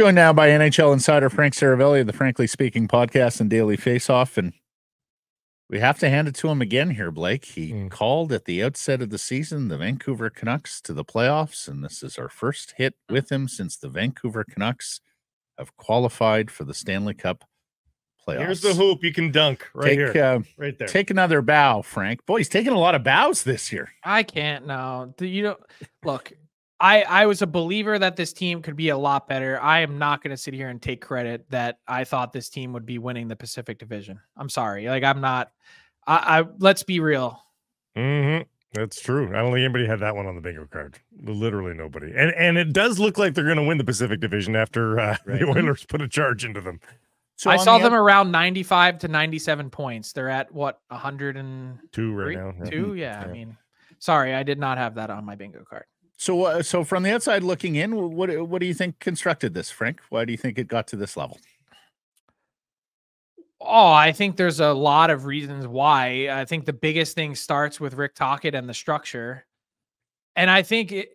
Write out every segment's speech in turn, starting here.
Joined now by NHL insider Frank Seravalli of the Frankly Speaking podcast and Daily Faceoff. And we have to hand it to him again here, Blake. He mm. called at the outset of the season the Vancouver Canucks to the playoffs. And this is our first hit with him since the Vancouver Canucks have qualified for the Stanley Cup playoffs. Here's the hoop you can dunk right take, here, uh, right there. Take another bow, Frank. Boy, he's taking a lot of bows this year. I can't now. Do You know, look, I I was a believer that this team could be a lot better. I am not going to sit here and take credit that I thought this team would be winning the Pacific Division. I'm sorry. Like I'm not. I, I let's be real. Mm-hmm. That's true. I don't think anybody had that one on the bingo card. Literally nobody. And and it does look like they're going to win the Pacific Division after uh, right. the Oilers put a charge into them. So I saw the them around 95 to 97 points. They're at what 102 right now. Two, yeah, yeah. I mean, sorry, I did not have that on my bingo card. So, uh, so from the outside looking in, what what do you think constructed this, Frank? Why do you think it got to this level? Oh, I think there's a lot of reasons why. I think the biggest thing starts with Rick Tocchet and the structure, and I think it,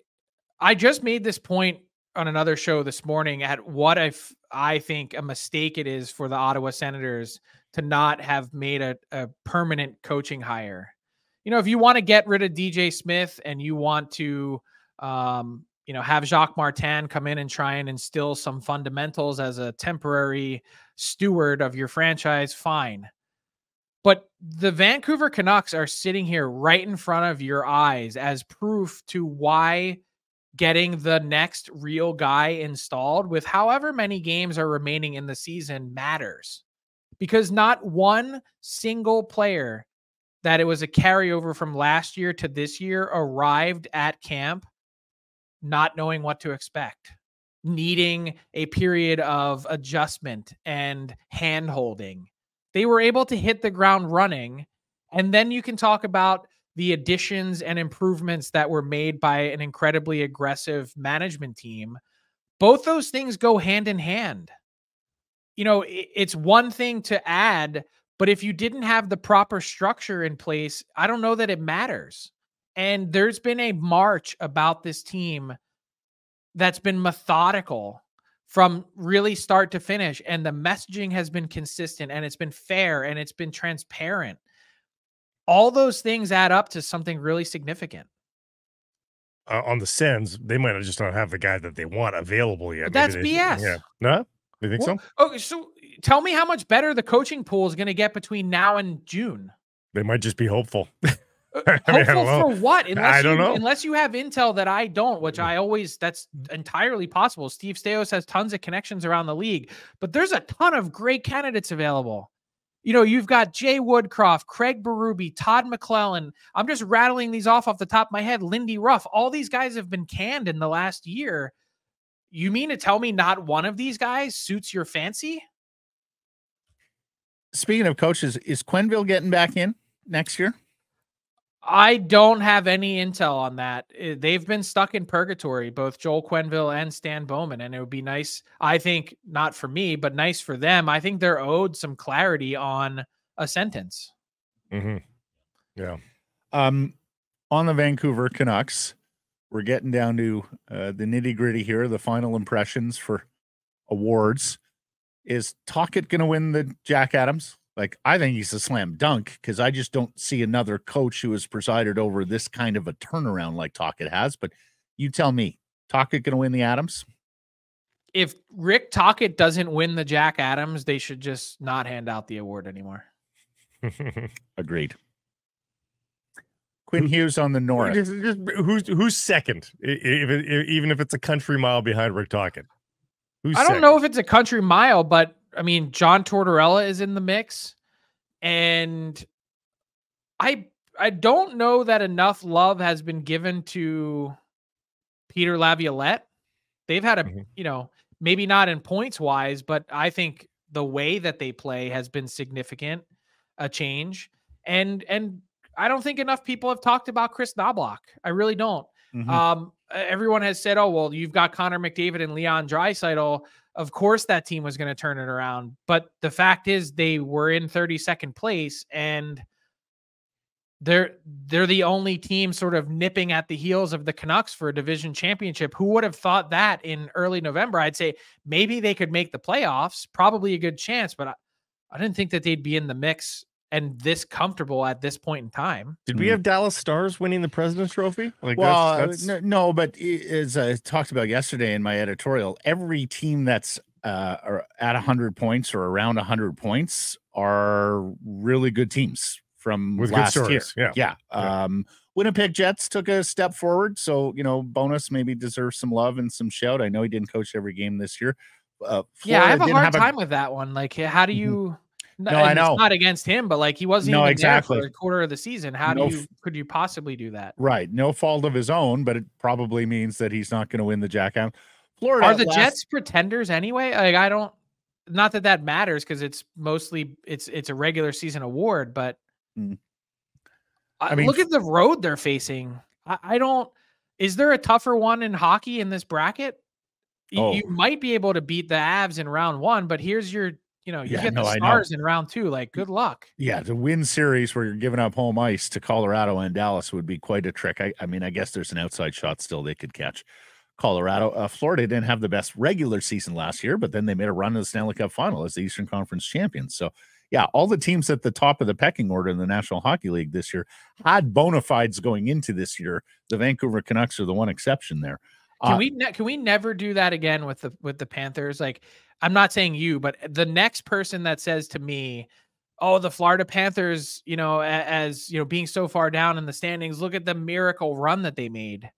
I just made this point on another show this morning at what if I think a mistake it is for the Ottawa Senators to not have made a, a permanent coaching hire. You know, if you want to get rid of DJ Smith and you want to um, you know, have Jacques Martin come in and try and instill some fundamentals as a temporary steward of your franchise, fine. But the Vancouver Canucks are sitting here right in front of your eyes as proof to why getting the next real guy installed with however many games are remaining in the season matters. Because not one single player that it was a carryover from last year to this year arrived at camp not knowing what to expect, needing a period of adjustment and hand holding. They were able to hit the ground running. And then you can talk about the additions and improvements that were made by an incredibly aggressive management team. Both those things go hand in hand. You know, it's one thing to add, but if you didn't have the proper structure in place, I don't know that it matters. And there's been a march about this team that's been methodical from really start to finish. And the messaging has been consistent and it's been fair and it's been transparent. All those things add up to something really significant. Uh, on the Sens, they might just not have the guy that they want available yet. But that's BS. Yeah. No? You think well, so? Okay, so tell me how much better the coaching pool is going to get between now and June. They might just be hopeful. Uh, hopeful for what? Unless I don't you, know. Unless you have intel that I don't, which mm. I always that's entirely possible. Steve Staios has tons of connections around the league, but there's a ton of great candidates available. You know, you've got Jay Woodcroft, Craig Berube, Todd McLellan. I'm just rattling these off off the top of my head. Lindy Ruff. All these guys have been canned in the last year. You mean to tell me not one of these guys suits your fancy? Speaking of coaches, is Quenneville getting back in next year? I don't have any intel on that. Eh, they've been stuck in purgatory, both Joel Quenneville and Stan Bowman, and it would be nice. I think not for me, but nice for them. I think they're owed some clarity on a sentence. Mm-hmm. Yeah. Um, on the Vancouver Canucks, we're getting down to uh, the nitty gritty here. The final impressions for awards. Is Tocchet going to win the Jack Adams? Like, I think he's a slam dunk because I just don't see another coach who has presided over this kind of a turnaround like Tocchet has. But you tell me, Tocchet going to win the Adams? If Rick Tocchet doesn't win the Jack Adams, they should just not hand out the award anymore. Agreed. Quinn Hughes on the Norris. Just, just, who's who's second? If if, even if it's a country mile behind Rick Tocchet. Who's I don't second? know if it's a country mile, but I mean, John Tortorella is in the mix, and I I don't know that enough love has been given to Peter Laviolette. They've had a mm-hmm. you know maybe not in points wise, but I think the way that they play has been significant a change, and and I don't think enough people have talked about Chris Knoblauch. I really don't. Mm-hmm. Um, everyone has said, "Oh well, you've got Connor McDavid and Leon Draisaitl." of course that team was going to turn it around. But the fact is, they were in 32nd place, and they're they're the only team sort of nipping at the heels of the Canucks for a division championship. Who would have thought that in early November? I'd say maybe they could make the playoffs, probably a good chance, but I, I didn't think that they'd be in the mix and this comfortable at this point in time. Did we Mm. have Dallas Stars winning the President's Trophy? Like well, that's, that's no, no, but i- as I talked about yesterday in my editorial, every team that's uh, are at 100 points or around 100 points are really good teams from with good last year. Yeah. Yeah. Yeah. Um, Winnipeg Jets took a step forward. So, you know, Bowness maybe deserves some love and some shout. I know he didn't coach every game this year. Uh, yeah, I have a didn't hard time with that one. Like, how do Mhm. you? No, I know. not against him, but like he wasn't No, even exactly. a quarter of the season. How No do you could you possibly do that? Right. No fault of his own, but it probably means that he's not going to win the Jack Florida Are the last- Jets pretenders anyway? Like I don't not that that matters because it's mostly it's it's a regular season award, but Mm. I, I mean, look at the road they're facing. I, I don't is there a tougher one in hockey in this bracket? Oh. You might be able to beat the Avs in round one, but here's your you know, you Yeah, get no, the stars in round two. Like, good luck. Yeah, to win series where you're giving up home ice to Colorado and Dallas would be quite a trick. I, I mean, I guess there's an outside shot still they could catch. Colorado, uh, Florida didn't have the best regular season last year, but then they made a run to the Stanley Cup final as the Eastern Conference champions. So, yeah, all the teams at the top of the pecking order in the National Hockey League this year had bona fides going into this year. The Vancouver Canucks are the one exception there. Can Uh, we ne- can we never do that again with the with the Panthers? Like, I'm not saying you, but the next person that says to me, "Oh, the Florida Panthers," you know, a- as you know, being so far down in the standings, look at the miracle run that they made.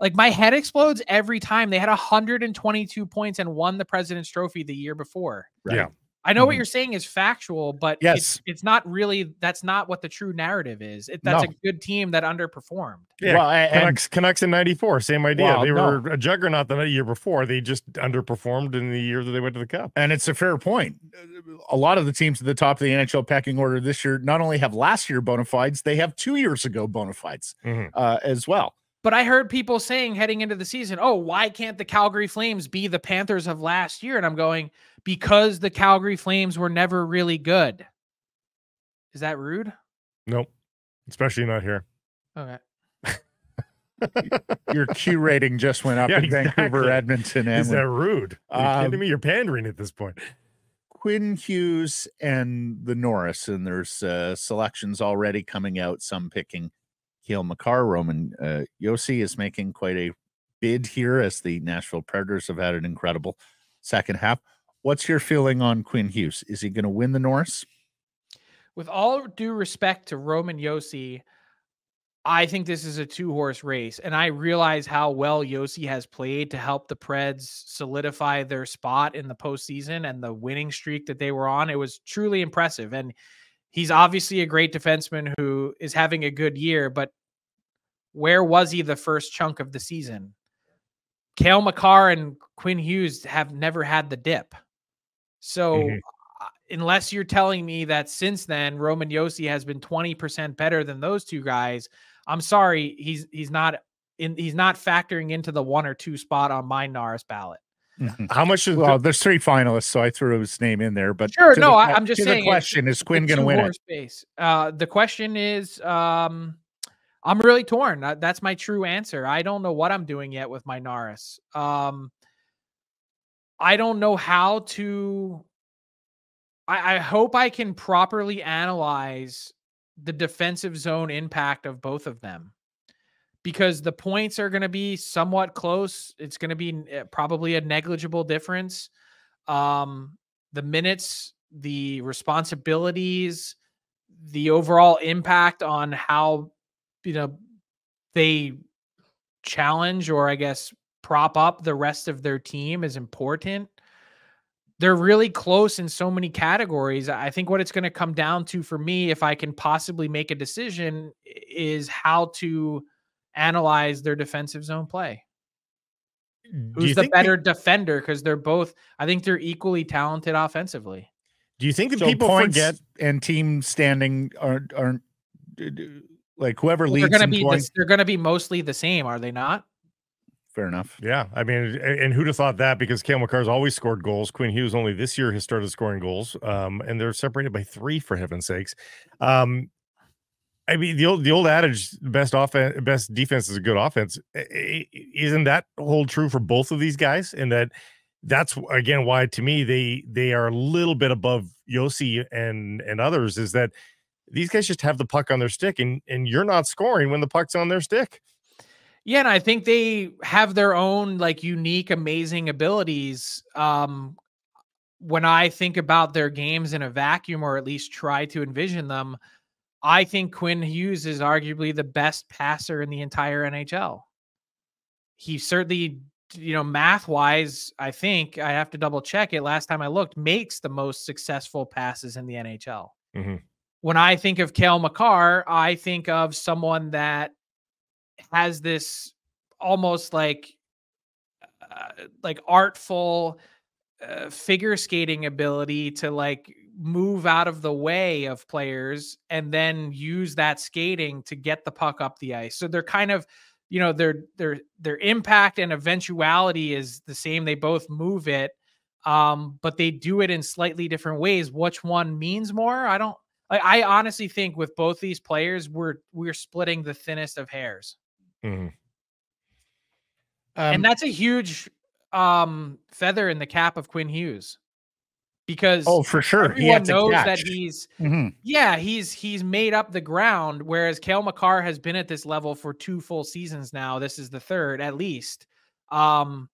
Like my head explodes every time they had 122 points and won the President's Trophy the year before. Right. Yeah. I know what Mhm. you're saying is factual, but Yes. it's, it's not really. That's not what the true narrative is. It, that's No. a good team that underperformed. Yeah, well, a- and, Canucks, Canucks in '94, same idea. Well, they no. were a juggernaut the year before. They just underperformed in the year that they went to the Cup. And it's a fair point. A lot of the teams at the top of the NHL pecking order this year not only have last year bona fides, they have two years ago bona fides Mhm. uh, as well. But I heard people saying heading into the season, oh, why can't the Calgary Flames be the Panthers of last year? And I'm going, because the Calgary Flames were never really good. Is that rude? Nope, especially not here. Okay. Your Q rating just went up Yeah, in Vancouver, exactly. Edmonton, Is and that rude? Are you Um, kidding me? You're pandering at this point. Quinn Hughes and the Norris, and there's uh, selections already coming out. Some picking Cale Makar. Roman uh, Josi is making quite a bid here as the Nashville Predators have had an incredible second half. What's your feeling on Quinn Hughes? Is he going to win the Norris? With all due respect to Roman Josi, I think this is a two horse race. And I realize how well Josi has played to help the Preds solidify their spot in the postseason and the winning streak that they were on. It was truly impressive. And he's obviously a great defenseman who is having a good year, but where was he the first chunk of the season? Cale Makar and Quinn Hughes have never had the dip. So Mhm. uh, unless you're telling me that since then Roman Josi has been 20% better than those two guys, I'm sorry, he's he's not in he's not factoring into the one or two spot on my Norris ballot. How much is Well, there's three finalists, so I threw his name in there. But Sure, no, the I- que- I'm just to saying The question is Quinn going to win it? Space. Uh, the question is, um, I'm really torn. That's my true answer. I don't know what I'm doing yet with my Norris. Um, I don't know how to. I, I hope I can properly analyze the defensive zone impact of both of them because the points are going to be somewhat close. It's going to be uh, probably a negligible difference. Um, the minutes, the responsibilities, the overall impact on how you know they challenge or I guess prop up the rest of their team is important. They're really close in so many categories. I think what it's going to come down to for me, if I can possibly make a decision, is how to analyze their defensive zone play. do Who's the think pe- better defender? Because they're both, I think they're equally talented offensively. do you think that So people points forget? and team standing aren't aren't d- d- like whoever Well, they're leads going to in be points. this, they're going to be mostly the same, are they not? Fair enough. Yeah, I mean, and who'd have thought that? Because Cale Makar's always scored goals. Quinn Hughes only this year has started scoring goals, um, and they're separated by three for heaven's sakes. Um, I mean, the old the old adage, best offense, best defense is a good offense. Isn't that hold true for both of these guys? And that that's again why to me they they are a little bit above Josi and and others is that these guys just have the puck on their stick and and you're not scoring when the puck's on their stick. Yeah, and I think they have their own like unique, amazing abilities. Um, when I think about their games in a vacuum, or at least try to envision them, I think Quinn Hughes is arguably the best passer in the entire NHL. He certainly, you know, math wise, I think I have to double check it. Last time I looked, makes the most successful passes in the NHL. Mm-hmm. When I think of Cale Makar, I think of someone that has this almost like uh, like artful uh, figure skating ability to like move out of the way of players and then use that skating to get the puck up the ice. So they're kind of, you know, their their their impact and eventuality is the same. They both move it, um, but they do it in slightly different ways. Which one means more? I don't. Like, I honestly think with both these players, we're we're splitting the thinnest of hairs. Mm-hmm. Um, and that's a huge um, feather in the cap of Quinn Hughes because oh for sure everyone knows that he's mm-hmm. yeah he's he's made up the ground whereas Cale Makar has been at this level for two full seasons now this is the third at least um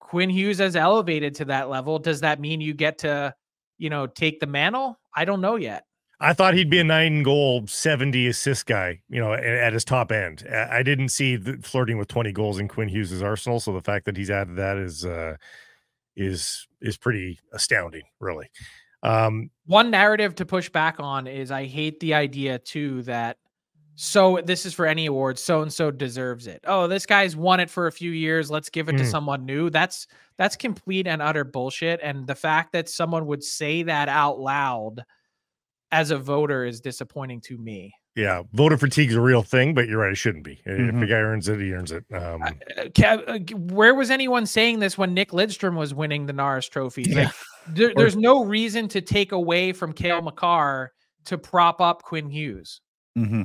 Quinn Hughes has elevated to that level does that mean you get to you know take the mantle I don't know yet I thought he'd be a nine goal, 70 assist guy, you know, at his top end. I didn't see the flirting with 20 goals in Quinn Hughes' arsenal. So the fact that he's added that is, uh, is, is pretty astounding, really. Um, One narrative to push back on is I hate the idea too that so this is for any award so and so deserves it oh this guy's won it for a few years let's give it mm. to someone new that's that's complete and utter bullshit and the fact that someone would say that out loud as a voter is disappointing to me. Yeah, voter fatigue is a real thing, but you're right; it shouldn't be. Mm-hmm. If a guy earns it, he earns it. Um, uh, uh, where was anyone saying this when Nick Lidstrom was winning the Norris Trophy? Yeah. Like, there, there's no reason to take away from Cale Makar to prop up Quinn Hughes. Mm-hmm.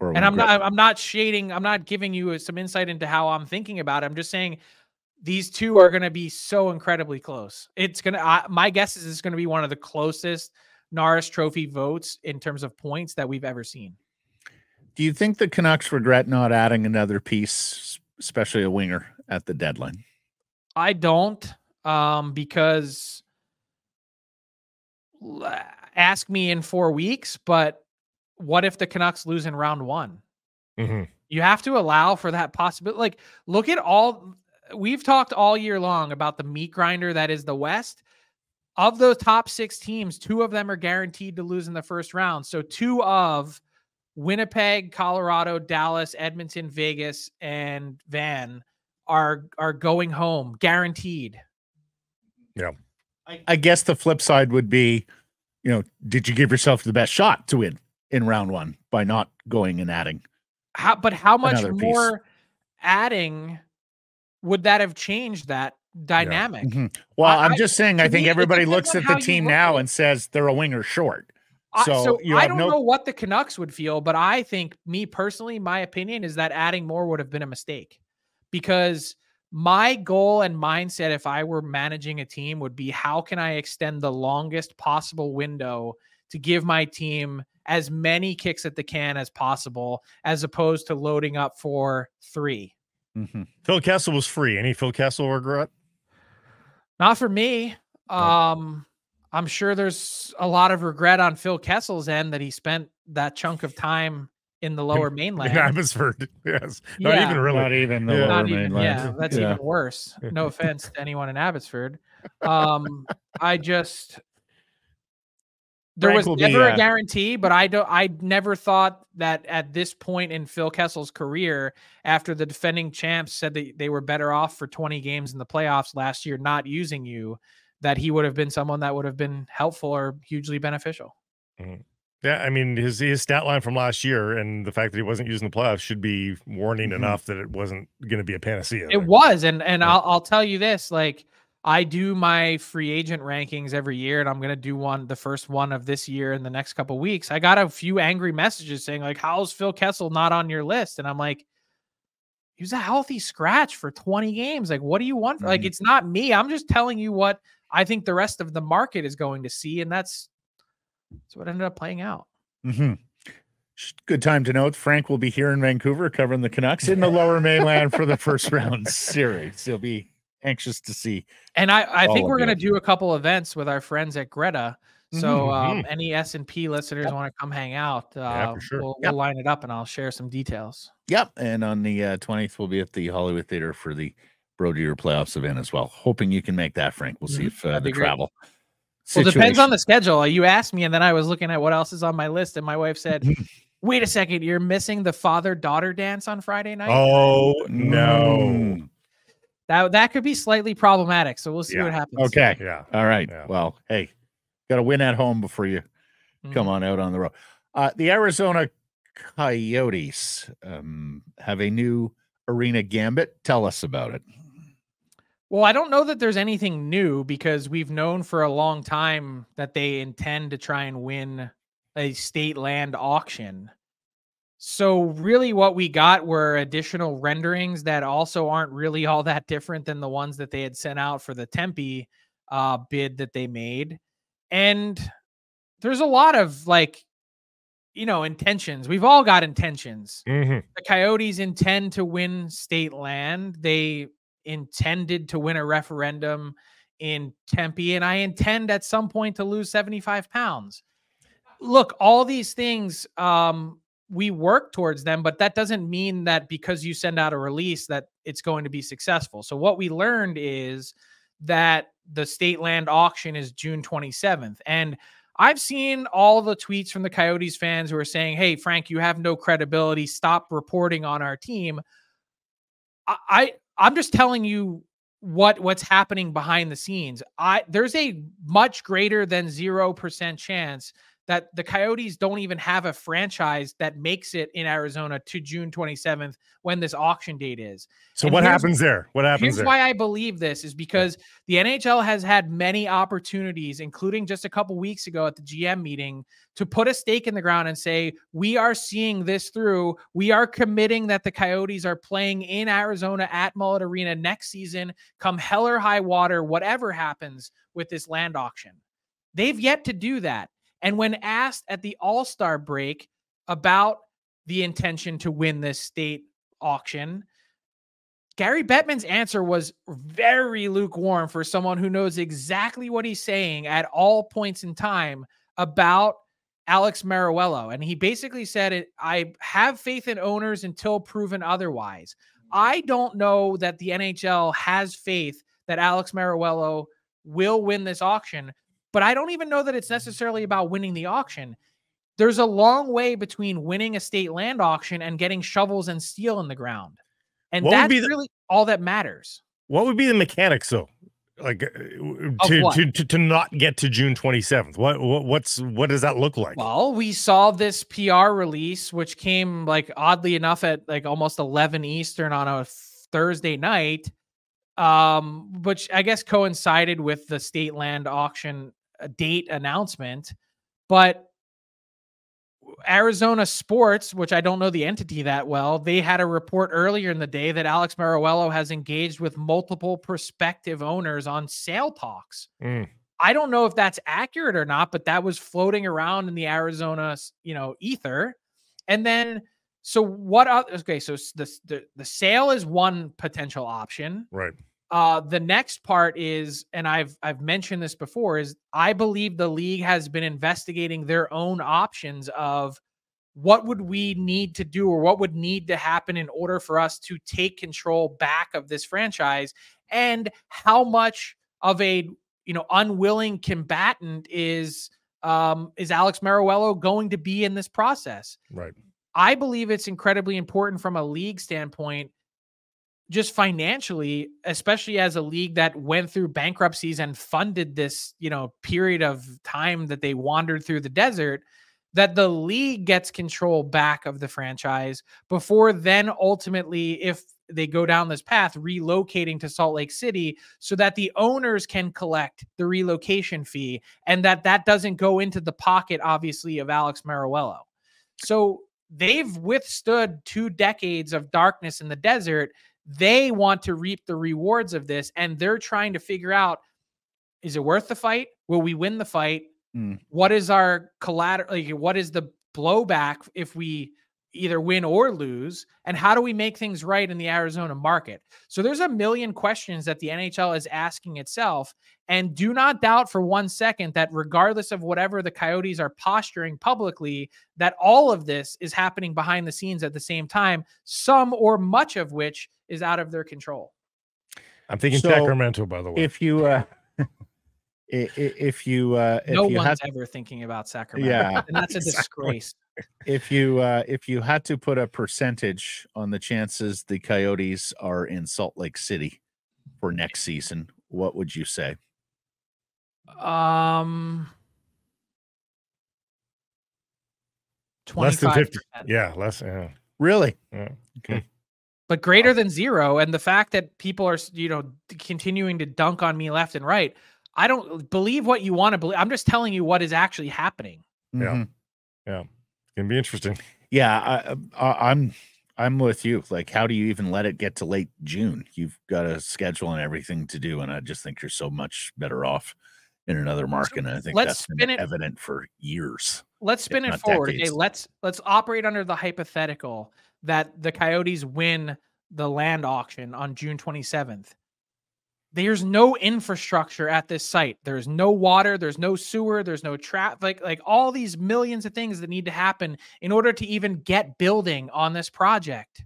and I'm not. I'm not shading. I'm not giving you some insight into how I'm thinking about it. I'm just saying these two are going to be so incredibly close. It's going to, my guess is it's going to be one of the closest Norris Trophy votes in terms of points that we've ever seen. Do you think the Canucks regret not adding another piece, especially a winger, at the deadline? I don't, um, because ask me in four weeks, but what if the Canucks lose in round one? Mm-hmm. You have to allow for that possibility. Like, look at all we've talked all year long about the meat grinder that is the West. Of those top six teams, two of them are guaranteed to lose in the first round. So two of Winnipeg, Colorado, Dallas, Edmonton, Vegas, and Van are are going home, guaranteed. Yeah. I, I guess the flip side would be, you know, did you give yourself the best shot to win in round one by not going and adding? How, but how much more piece? adding would that have changed that dynamic? Yeah. Mm-hmm. Well, I, am just saying, I think me, everybody looks at the team now and says they're a winger short. So, I, so I don't no... know what the Canucks would feel, but I think, me personally, my opinion is that adding more would have been a mistake because my goal and mindset, if I were managing a team, would be how can I extend the longest possible window to give my team as many kicks at the can as possible, as opposed to loading up for three Mm-hmm. Phil Kessel was free. Any Phil Kessel regret? Not for me. Um, I'm sure there's a lot of regret on Phil Kessel's end that he spent that chunk of time in the lower mainland. In Abbotsford, yes. Not yeah. even really. Not even the yeah. lower even, mainland. Yeah, that's yeah. even worse. No offense to anyone in Abbotsford. Um, I just there Frank was never be, uh, a guarantee, but I don't. I never thought that at this point in Phil Kessel's career, after the defending champs said that they were better off for 20 games in the playoffs last year, not using you, that he would have been someone that would have been helpful or hugely beneficial. Mm-hmm. Yeah, I mean his his stat line from last year and the fact that he wasn't using the playoffs should be warning mm-hmm. enough that it wasn't going to be a panacea. It was, and and yeah. I'll I'll tell you this, like I do my free agent rankings every year, and I'm gonna do one, the first one of this year in the next couple weeks. I got a few angry messages saying like, "How's Phil Kessel not on your list?" And I'm like, "He was a healthy scratch for 20 games. Like, what do you want? Mm-hmm. Like, it's not me. I'm just telling you what I think the rest of the market is going to see, and that's that's what ended up playing out." Mm-hmm. Good time to note Frank will be here in Vancouver covering the Canucks in the lower mainland for the first round series. He'll be anxious to see. And I, I think we're going to do a couple events with our friends at Greta. So mm-hmm. um, any S and P listeners yep. want to come hang out, uh, yeah, sure. we'll, yep. we'll, line it up and I'll share some details. Yep. And on the uh, 20th, we'll be at the Hollywood Theater for the Bro Deer playoffs event as well. Hoping you can make that, Frank. We'll mm-hmm. see if uh, the travel. Well, depends on the schedule. You asked me, and then I was looking at what else is on my list, and my wife said, "Wait a second, you're missing the father-daughter dance on Friday night." Oh no! Mm that that could be slightly problematic. So we'll see yeah. what happens. Okay. Yeah. All right. Yeah. Well, hey, got to win at home before you mm-hmm. come on out on the road. Uh, the Arizona Coyotes um, have a new arena gambit. Tell us about it. Well, I don't know that there's anything new because we've known for a long time that they intend to try and win a state land auction. So really what we got were additional renderings that also aren't really all that different than the ones that they had sent out for the Tempe uh, bid that they made. And there's a lot of like you know intentions. We've all got intentions. Mm-hmm. The Coyotes intend to win state land. They intended to win a referendum in Tempe and I intend at some point to lose 75 pounds. Look, all these things um we work towards them, but that doesn't mean that because you send out a release that it's going to be successful. So what we learned is that the state land auction is June 27th. And I've seen all the tweets from the Coyotes fans who are saying, "Hey, Frank, you have no credibility. Stop reporting on our team." I, I I'm just telling you what what's happening behind the scenes. I there's a much greater than 0% chance that the Coyotes don't even have a franchise that makes it in Arizona to June 27th when this auction date is. So and what happens there? What happens here's there? why I believe this is because the NHL has had many opportunities, including just a couple weeks ago at the GM meeting, to put a stake in the ground and say, we are seeing this through. We are committing that the Coyotes are playing in Arizona at Mullet Arena next season, come hell or high water, whatever happens with this land auction. They've yet to do that. And when asked at the All Star break about the intention to win this state auction, Gary Bettman's answer was very lukewarm for someone who knows exactly what he's saying at all points in time about Alex Meruelo. And he basically said, I have faith in owners until proven otherwise. Mm-hmm. I don't know that the NHL has faith that Alex Meruelo will win this auction but I don't even know that it's necessarily about winning the auction. There's a long way between winning a state land auction and getting shovels and steel in the ground. And what that's the, really all that matters. What would be the mechanics though? Like uh, to, to, to to not get to June 27th. What, what what's what does that look like? Well, we saw this PR release which came like oddly enough at like almost 11 Eastern on a Thursday night um which I guess coincided with the state land auction date announcement, but Arizona Sports, which I don't know the entity that well, they had a report earlier in the day that Alex Meruelo has engaged with multiple prospective owners on sale talks. Mm. I don't know if that's accurate or not, but that was floating around in the Arizona, you know, ether. And then, so what? Okay, so the the, the sale is one potential option, right? Uh, the next part is, and I've I've mentioned this before, is I believe the league has been investigating their own options of what would we need to do or what would need to happen in order for us to take control back of this franchise and how much of a you know unwilling combatant is um is Alex Meruelo going to be in this process? Right. I believe it's incredibly important from a league standpoint just financially, especially as a league that went through bankruptcies and funded this, you know, period of time that they wandered through the desert, that the league gets control back of the franchise before then ultimately if they go down this path relocating to Salt Lake City so that the owners can collect the relocation fee and that that doesn't go into the pocket obviously of Alex Meruelo. So they've withstood two decades of darkness in the desert. They want to reap the rewards of this and they're trying to figure out is it worth the fight? Will we win the fight? Mm. What is our collateral? Like, what is the blowback if we either win or lose and how do we make things right in the Arizona market so there's a million questions that the NHL is asking itself and do not doubt for one second that regardless of whatever the coyotes are posturing publicly that all of this is happening behind the scenes at the same time some or much of which is out of their control I'm thinking So, Sacramento, by the way. If you uh i- i- if you uh if no you one's had ever thinking about Sacramento Yeah, and that's a exactly. disgrace if you uh if you had to put a percentage on the chances the coyotes are in Salt Lake City for next season, what would you say? um less than 50. 25%. Yeah, less. Yeah. Okay. but greater than zero. And the fact that people are, you know, continuing to dunk on me left and right, I don't believe what you want to believe. I'm just telling you what is actually happening. Mhm. It's gonna be interesting. Yeah, I, I, I'm I'm with you. Like, how do you even let it get to late June? You've got a schedule and everything to do, and I just think you're so much better off in another market. and I think let's that's been it- evident for years. Let's spin it not forward. Okay, let's let's operate under the hypothetical that the Coyotes win the land auction on June 27th. There's no infrastructure at this site. There's no water, there's no sewer, there's no traffic, like like all these millions of things that need to happen in order to even get building on this project.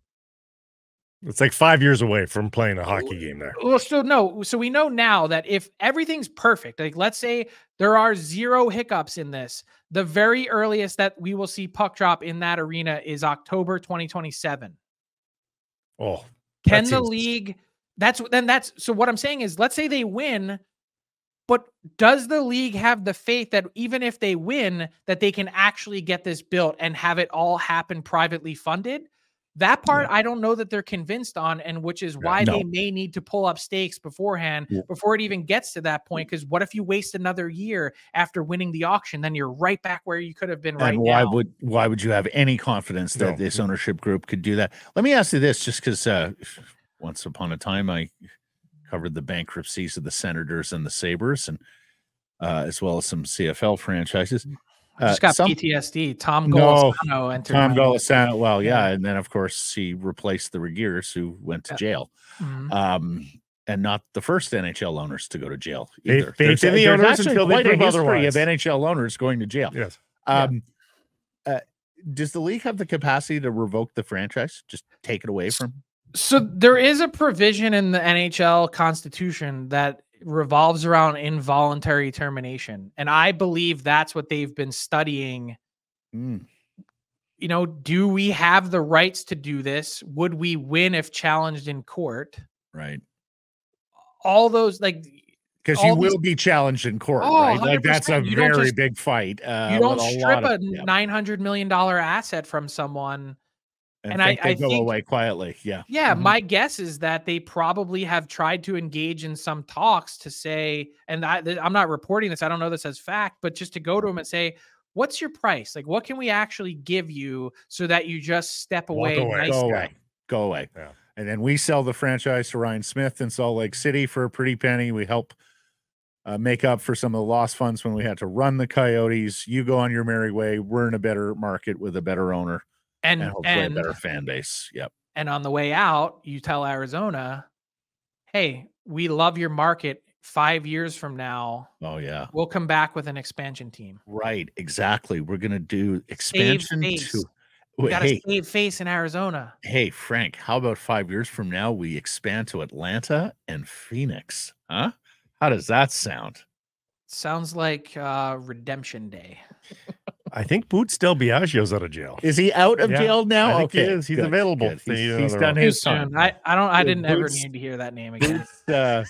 It's like five years away from playing a hockey game there. Well, so no, so we know now that if everything's perfect, like let's say there are zero hiccups in this, the very earliest that we will see puck drop in that arena is October 2027. Oh, Can the league that's then that's so what I'm saying is let's say they win, but does the league have the faith that even if they win, that they can actually get this built and have it all happen privately funded? That part I don't know that they're convinced on, and which is why no. they may need to pull up stakes beforehand Yeah. before it even gets to that point. Because what if you waste another year after winning the auction? Then you're right back where you could have been right and why now. would why would you have any confidence that No. this ownership group could do that? Let me ask you this, just because uh, once upon a time I covered the bankruptcies of the Senators and the Sabres, and uh, as well as some CFL franchises. I just Uh, got some- PTSD. Tom No, entered. Tom my- Golisano, well, yeah, Yeah. and then of course he replaced the Regiers, who went to Yeah. jail, Mhm. um, and not the first NHL owners to go to jail Faith- either. faith There's, in the there's owners actually until they quite a prove history otherwise. of NHL owners going to jail. yes. Yeah. Um, uh, does the league have the capacity to revoke the franchise? Just take it away from? So there is a provision in the NHL constitution that revolves around involuntary termination. And I believe that's what they've been studying. Mm, You know, do we have the rights to do this? Would we win if challenged in court? right. All those like Because you will be challenged in court, Oh, right? Like that's a 100%. You don't very just- big fight. Uh, you don't with a strip a yeah. nine hundred million dollar asset from someone. And, and I- think they I go think- away quietly. Yeah. Yeah, Mhm. my guess is that they probably have tried to engage in some talks to say, and I, th- I'm not reporting this, I don't know this as fact, but just to go to them and say, what's your price? Like, what can we actually give you so that you just step Walk away? away. Nice go guy? away. Go away. Yeah. And then we sell the franchise to Ryan Smith in Salt Lake City for a pretty penny. We help uh, make up for some of the lost funds when we had to run the Coyotes. You go on your merry way. We're in a better market with a better owner And and hopefully and a better fan base. Yep. and on the way out, you tell Arizona, hey, we love your market. Five years from now, Oh yeah. we'll come back with an expansion team. Right. Exactly. We're gonna do expansion face. to. We got to hey, save face in Arizona. hey, Frank. How about five years from now we expand to Atlanta and Phoenix? Huh? How does that sound? Sounds like uh, Redemption Day. I think Boots Del Biagio's out of jail. Is he out of Yeah, jail now? I think he okay, is. He's good, available. good. They, He's, he's done his time. I, I don't I didn't ever need to hear that name again. Boots, uh,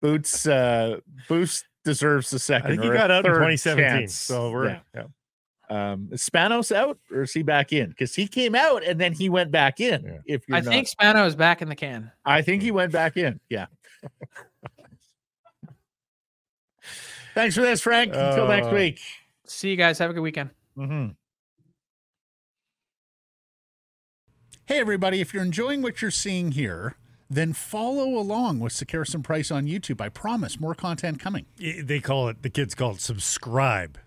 Boots, uh, Boots deserves the I think he got out in 2017. chance. So we're Yeah. yeah. Um, is Spanos out or is he back in? Because he came out and then he went back in. Yeah. If you're I not, think Spano is back in the can. I think he went back in. Yeah. Thanks for this, Frank. Until next Uh, week. See you guys. Have a good weekend. Mm-hmm. Hey, everybody, if you're enjoying what you're seeing here, then follow along with Sekeres and Price on YouTube. I promise more content coming. They call it, the kids call it subscribe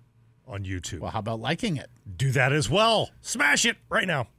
on YouTube. Well, how about liking it? Do that as well. Smash it right now.